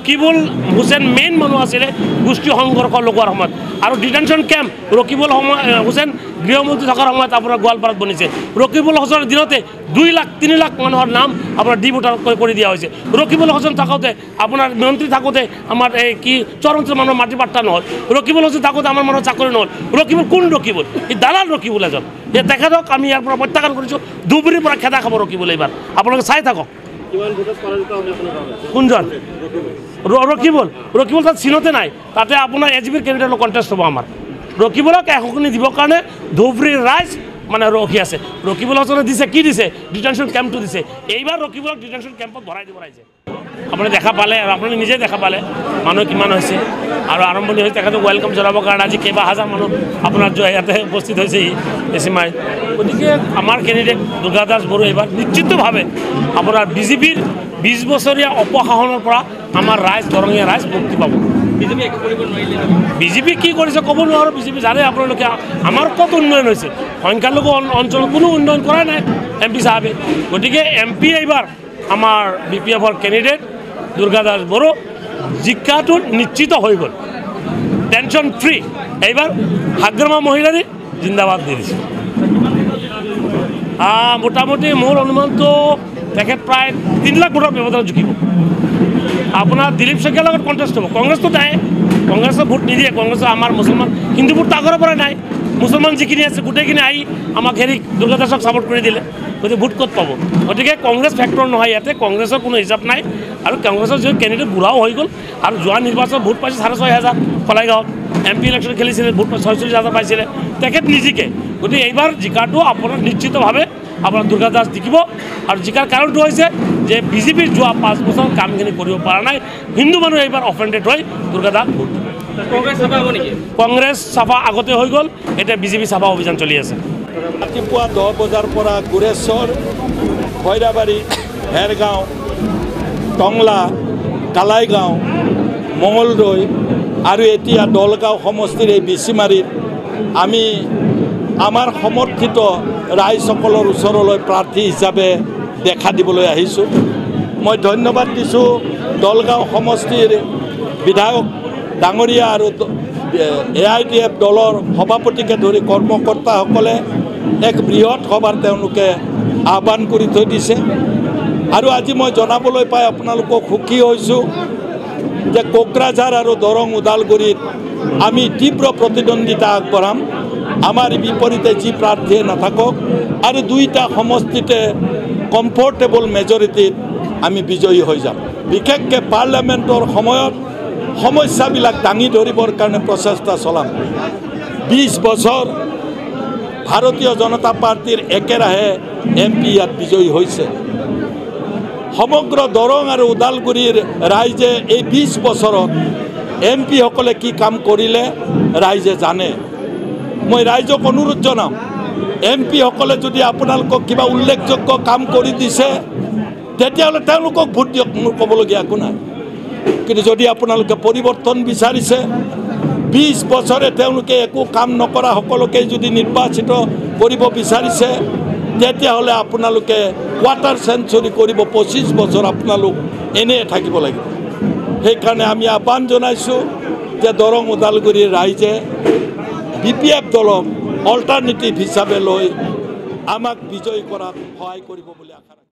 Rakibul Hussain main মানুহ আছিলে গোষ্ঠী সংঘৰ্ষ লগোৱাৰ সময়ত। আৰু ডিটেনশ্যন কেম্প ৰকিবুল সময় হুছেইন গৃহমন্ত্ৰী থকাৰ সময়ত আপোনাৰ গোৱালপাৰাত বনিছে। ৰকিবুল হুছেইনৰ দিনতে দুই লাখ তিনি লাখ মানুহৰ নাম আপোনাৰ ডিভোটাৰ কৰি দিয়া হৈছে। ৰকিবুল হুছেইন থাকোঁতে আপোনাৰ মন্ত্ৰী থাকোঁতে আমাৰ এই কি চৰঞ্চল মানুহৰ মাটি পাত্তা নহ'ল। ৰকিবুল হুছেইন থাকোঁতে আমাৰ মানুহৰ চাকৰি নহ'ল। ৰকিবুল কোন ৰকিবুল? এই দালাল ৰকিবুল এজন। এই তেখেতক আমি ইয়াৰ পৰা প্ৰত্যাখ্যান কৰিছোঁ। ধুবুৰীৰ পৰা খেদা খাব ৰকিবুল এইবাৰ। আপোনালোকে চাই থাকক। কোনজন? ৰকিবুল ৰকিবুল তাত চিনতে নাই। তাতে আপোনাৰ এ জি পিৰ কেণ্ডিডেটৰ কণ্টেষ্ট হ'ব আমাৰ। ৰকিবুলক এশখিনি দিবৰ কাৰণে ধুবুৰীৰ ৰাইজ মানে ৰখি আছে। ৰকিবুল হাছনে দিছে কি দিছে? ডিটেনশ্যন কেম্পটো দিছে। এইবাৰ ৰকিবুলক ডিটেনশ্যন কেম্পত ভৰাই দিব ৰাইজে। আপুনি দেখা পালে আৰু আপুনি নিজে দেখা পালে মানুহ কিমান হৈছে। আৰু আৰম্ভণি হৈছে তেখেতক ৱেলকাম জনাবৰ কাৰণে আজি কেইবা হাজাৰ মানুহ আপোনাৰ জ- ইয়াতে উপস্থিত হৈছেহি এচিমাই। গতিকে আমাৰ কেণ্ডিডেট দুৰ্গা দাস বড়ো এইবাৰ নিশ্চিতভাৱে আপোনাৰ বিজেপিৰ বিছ বছৰীয়া অপশাসনৰ পৰা আমাৰ ৰাইজ দৰঙীয়া ৰাইজ মুক্তি পাব। বিজেপি কি কৰিছে ক'ব নোৱাৰোঁ বিজেপি জানে আপোনালোকে। আমাৰ ক'ত উন্নয়ন হৈছে? সংখ্যালঘু অঞ্চলত কোনো উন্নয়ন কৰাই নাই এম পি চাহাবে। গতিকে এম পি এইবাৰ আমাৰ বি পি এফৰ কেণ্ডিডেট দুৰ্গা দাস বড়ো জিকাটো নিশ্চিত হৈ গ'ল। টেনশ্যন ফ্ৰী এইবাৰ হাগ্ৰামা মহিলাৰী জিন্দাবাদ দি দিছে। মোটামুটি মোৰ অনুমানটো তেখেত প্ৰায় তিনি লাখ ভোটৰ ব্যৱধান জুখিব আপোনাৰ দিলীপ শইকীয়াৰ লগত কণ্টেষ্ট হ'ব। কংগ্ৰেছটো নাই। কংগ্ৰেছৰ ভোট নিদিয়ে। কংগ্ৰেছৰ আমাৰ মুছলমান হিন্দু ভোট আগৰ পৰা নাই। মুছলমান যিখিনি আছে গোটেইখিনি আহি আমাক হেৰি দুৰ্গা দাসক ছাপৰ্ট কৰি দিলে। গতিকে ভোট ক'ত পাব? গতিকে কংগ্ৰেছ ফেক্টৰ নহয় ইয়াতে। কংগ্ৰেছৰ কোনো হিচাপ নাই। আৰু কংগ্ৰেছৰ যি কেণ্ডিডেট বুঢ়াও হৈ গ'ল। আৰু যোৱা নিৰ্বাচনত ভোট পাইছে চাৰে ছয় হাজাৰ কলাইগাঁৱত। এম পি ইলেকশ্যন খেলিছিলে ভোট ছয়চল্লিছ হাজাৰ পাইছিলে। তেখেত নিজিকে। গতিকে এইবাৰ জিকাটো আপোনাৰ নিশ্চিতভাৱে আপোনাৰ দুৰ্গা দাস জিকিব আৰু জিকাৰ কাৰণটো হৈছে যে বিজেপিৰ যোৱা পাঁচ বছৰ কামখিনি কৰিব পৰা নাই। হিন্দু মানুহ এইবাৰ অফেণ্ডেড হৈ দুৰ্গা দাস ভোট দিব। কংগ্ৰেছ চাফা আগতে হৈ গ'ল এতিয়া বিজেপি চাফা অভিযান চলি আছে। ৰাতিপুৱা দহ বজাৰ পৰা গোৰেশ্বৰ খৈৰাবাৰী হেৰগাঁও টংলা কালাইগাঁও মঙলদৈ আৰু এতিয়া দলগাঁও সমষ্টিৰ এই বিচিমাৰীত আমি আমাৰ সমৰ্থিত ৰাইজসকলৰ ওচৰলৈ প্ৰাৰ্থী হিচাপে দেখা দিবলৈ আহিছোঁ। মই ধন্যবাদ দিছোঁ দলগাঁও সমষ্টিৰ বিধায়ক ডাঙৰীয়া আৰু এ আই ডি এফ দলৰ সভাপতিকে ধৰি কৰ্মকৰ্তাসকলে এক বৃহৎ সভাৰ তেওঁলোকে আহ্বান কৰি থৈ দিছে। আৰু আজি মই জনাবলৈ পাই আপোনালোকক সুখী হৈছোঁ যে কোকৰাঝাৰ আৰু দৰং ওদালগুৰিত আমি তীব্ৰ প্ৰতিদ্বন্দ্বিতা আগবঢ়াম। আমাৰ বিপৰীতে যি প্ৰাৰ্থীয়ে নাথাকক আৰু দুইটা সমষ্টিতে কমফৰ্টেবল মেজৰিটিত আমি বিজয়ী হৈ যাম। বিশেষকৈ পাৰ্লিয়ামেণ্টৰ সময়ত সমস্যাবিলাক দাঙি ধৰিবৰ কাৰণে প্ৰচেষ্টা চলাম। বিছ বছৰ ভাৰতীয় জনতা পাৰ্টীৰ একেৰাহে এম পি ইয়াত বিজয়ী হৈছে। সমগ্ৰ দৰং আৰু ওদালগুৰিৰ ৰাইজে এই বিছ বছৰত এম পিসকলে কি কাম কৰিলে ৰাইজে জানে? মই ৰাইজক অনুৰোধ জনাম এম পিসকলে যদি আপোনালোকক কিবা উল্লেখযোগ্য কাম কৰি দিছে তেওঁলোকক ভোট দিয়ক মোৰ ক'বলগীয়া একো নাই। কিন্তু যদি আপোনালোকে পৰিৱৰ্তন বিচাৰিছে বিছ বছৰে তেওঁলোকে একো কাম নকৰা সকলোকে যদি নিৰ্বাচিত কৰিব বিচাৰিছে তেতিয়াহ'লে আপোনালোকে কোৱাৰ্টাৰ চেঞ্চুৰী কৰিব পঁচিছ বছৰ আপোনালোক এনেই থাকিব লাগিব। সেইকাৰণে আমি আহ্বান জনাইছোঁ যে দৰং ওদালগুৰিৰ ৰাইজে বি পি এফ দলক অল্টাৰনেটিভ হিচাপে লৈ আমাক বিজয়ী কৰাত সহায় কৰিব বুলি আশা